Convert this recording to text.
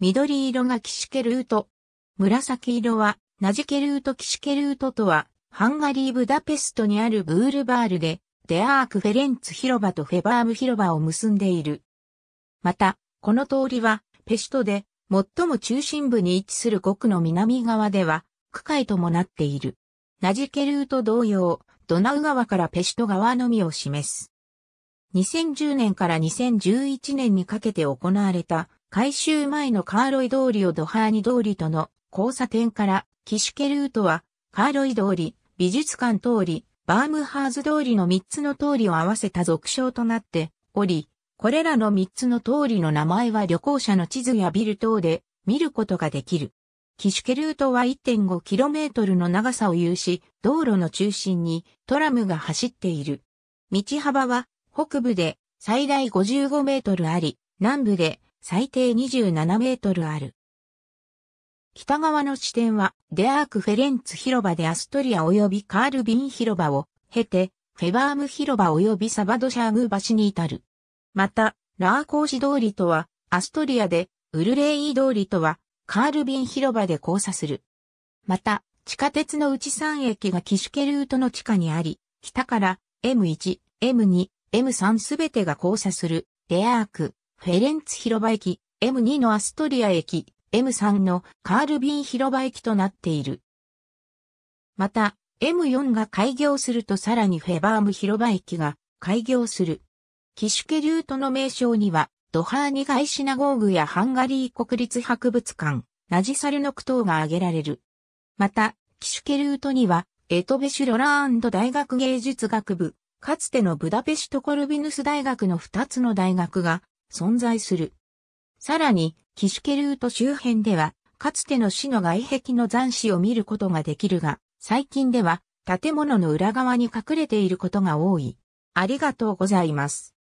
緑色がキシケルート。紫色はナジケルートキシケルートとは、ハンガリーブダペストにあるブールバールで、デアークフェレンツ広場とフェバーム広場を結んでいる。また、この通りは、ペシトで、最も中心部に位置する国の南側では、区会ともなっている。ナジケルート同様、ドナウ川からペシト川のみを示す。2010年から2011年にかけて行われた改修前のカーロイ通りをドハーニ通りとの交差点からキシュケルートは、カーロイ通り、美術館通り、バームハーズ通りの3つの通りを合わせた俗称となっており、これらの3つの通りの名前は旅行者の地図やビル等で見ることができる。キシュケルートは 1.5km の長さを有し、道路の中心にトラムが走っている。道幅は北部で最大55メートルあり、南部で最低27メートルある。北側の支点は、デアークフェレンツ広場でアストリア及びカールビン広場を経て、フェバーム広場及びサバドシャーグ橋に至る。また、ラーコーシ通りとは、アストリアで、ウルレイ通りとは、カールビン広場で交差する。また、地下鉄の内3駅がキシュケルートの地下にあり、北から M1、M2、M3 すべてが交差する、デアーク、フェレンツ広場駅、M2 のアストリア駅、M3 のカールビン広場駅となっている。また、M4 が開業するとさらにフェバーム広場駅が開業する。キシュケルートの名称には、ドハーニガイシナゴーグやハンガリー国立博物館、ナジサルノク島が挙げられる。また、キシュケルートには、エトベシュロラーンド大学芸術学部、かつてのブダペシュトコルビヌス大学の2つの大学が存在する。さらに、キシュケルート周辺では、かつての市の外壁の残滓を見ることができるが、最近では建物の裏側に隠れていることが多い。ありがとうございます。